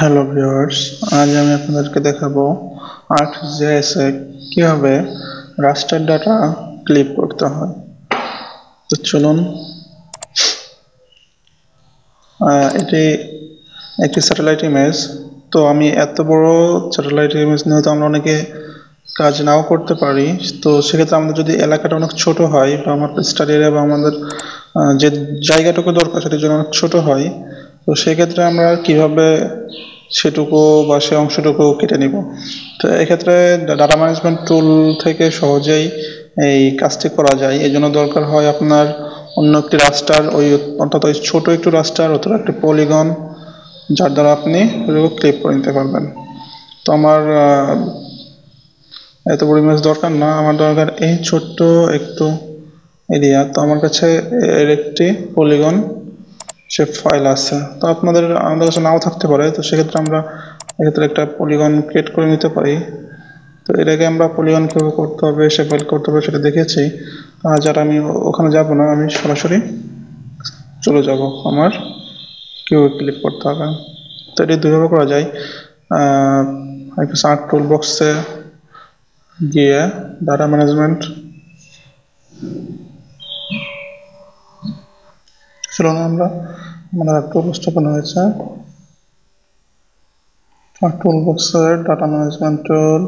Hello viewers আজ আমি আপনাদেরকে দেখাবো আর্ট জেএসএ কীভাবে রাস্টার ডাটা ক্লিপ করতে হয়। তো চলুন। এটি একটি স্যাটেলাইট ইমেজ তো আমি এত বড় স্যাটেলাইট ইমেজ নিয়ে তো আমরা অনেকে কাজ নাও করতে পারি। তো সেক্ষেত্রে আমাদের যদি এলাকাটা অনেক ছোট হয় বা আমার স্টাডি এরিয়া বা আমাদের যে জায়গাটুকু দরকার সেটার জন্য অনেক ছোট হয় তো সেক্ষেত্রে আমরা কীভাবে সেটুকু বা সে অংশটুকু কেটে নিব? তো এক্ষেত্রে ডাটা ম্যানেজমেন্ট টুল থেকে সহজেই এই কাজটি করা যায়। এই জন্য দরকার হয় আপনার অন্য একটি রাস্টার ওই অর্থাৎ ওই ছোট একটু রাস্টার অথবা একটি পলিগন যার দ্বারা আপনি ক্লিপ করে নিতে পারবেন। তো আমার এত বড় ইমেজ দরকার না, আমার দরকার এই ছোট্ট একটু এরিয়া তো আমার কাছে এর একটি পলিগন সে ফাইল আছে। তো আপনাদের আমাদের কাছে নাও থাকতে পারে। তো সেক্ষেত্রে আমরা এক্ষেত্রে একটা পলিগন ক্রিয়েট করে নিতে পারি। তো এর আগে আমরা পলিগন কীভাবে করতে হবে সে ফাইল করতে হবে সেটা দেখেছি। যারা আমি ওখানে যাব না, আমি সরাসরি চলে যাব আমার কীভাবে ক্লিক করতে হবে। তো এটি দুইভাবে করা যায়। আর্ট টুল বক্সে গিয়ে ডাটা ম্যানেজমেন্ট চলুন আমরা আমাদের একটা ওপেন হয়েছে। টুল বক্সের data management tool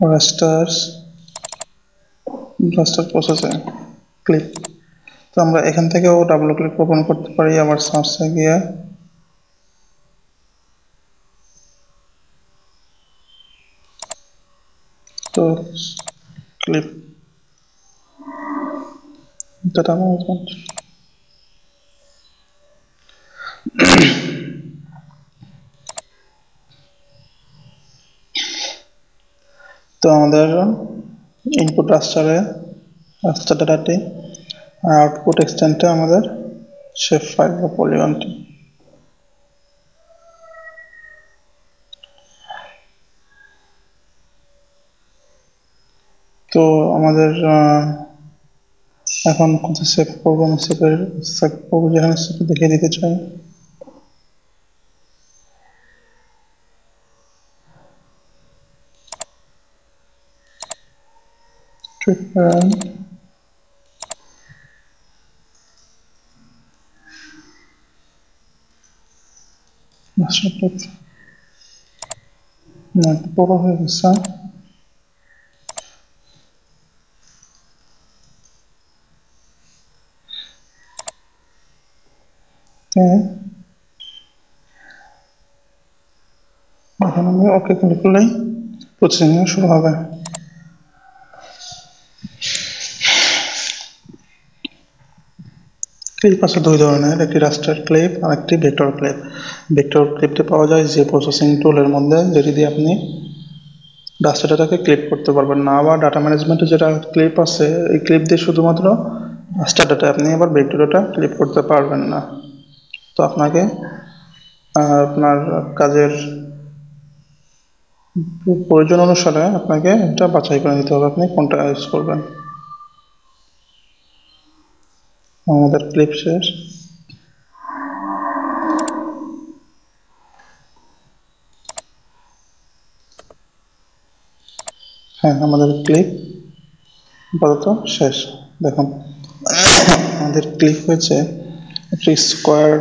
rasters raster processing click তো আমরা এখান থেকেও ডাবল ক্লিক ওপেন করতে পারি আবার সার্চে গিয়ে। তো ক্লিপ ডাটা ম্যানেজমেন্ট তো আমাদের ইনপুট রাস্টারে রাস্টার ডাটাটি আর আউটপুট এক্সটেন্টে আমাদের শেপ ফাইল বা পলিগনটি তো আমাদের এখন কোথায় সেভ করব? আমি সেভ করব যেখানে সেভ দেখিয়ে দিতে চাই। Treatment master clip না একটু বড় হয়ে গেছে হ্যাঁ এখন আমি ওকে ক্লিক করলেই প্রসেসিং শুরু হবে ক্লিপ দুই ধরনের, একটি রাস্টার ক্লিপ আর একটি ভেক্টর ক্লিপ। ভেক্টর ক্লিপটি পাওয়া যায় যে প্রসেসিং টুলের মধ্যে, যেটি দিয়ে আপনি রাস্টার ডাটাকে ক্লিপ করতে পারবেন না। আবার ডাটা ম্যানেজমেন্টে যেটা ক্লিপ আছে, এই ক্লিপ দিয়ে শুধুমাত্র রাস্টার ডাটা আপনি আবার ভেক্টর ডাটা ক্লিপ করতে পারবেন না। তো আপনাকে আপনার কাজের প্রয়োজন অনুসারে আপনাকে এটা বাছাই করে নিতে হবে। আপনি কোনটা ইউজ করবেন? আমাদের ক্লিপ শেষ। হ্যাঁ আমাদের ক্লিপ আপাতত শেষ। দেখুন, আমাদের ক্লিপ হয়েছে একটি স্কোয়ার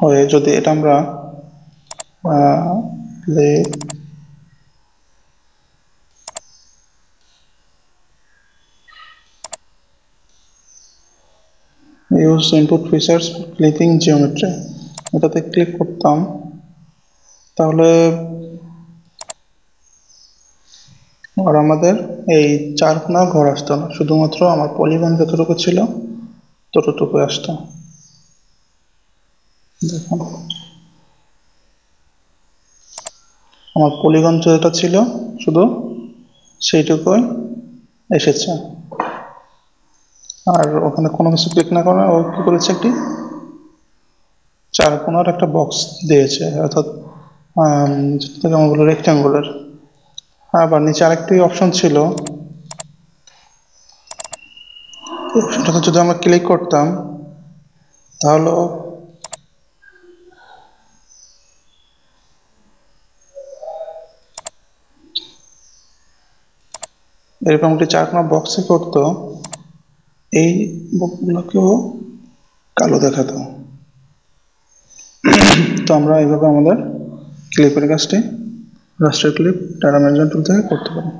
হয়ে যদি এটা আমরা use input features clipping geometry এটাতে ক্লিক করতাম। তাহলে আর আমাদের এই চার কোনা ঘর আসতো না, শুধুমাত্র আমার পলিগন যতটুকু ছিল ততটুকু আসতো। দেখুন। আমার পলিগন যেটা ছিল, শুধু সেইটুকুই এসেছে। আর ওখানে কোনো কিছু ক্লিক না করে ও কী করেছে একটি? চার কোনার একটা বক্স দিয়েছে, অর্থাৎ বলো রেক্ট্যাঙ্গুলার আবার নিচে আরেকটি অপশন ছিল। যদি আমরা ক্লিক করতাম, তাহলে এরকম একটি চার কোনার বক্সে করতো। এই বকগুলোকেও কালো দেখাতো। তো আমরা এইভাবে আমাদের ক্লিপের কাজটি রাস্টার ক্লিপ টারা ম্যানেজমেন্ট টুল থেকে করতে পারি।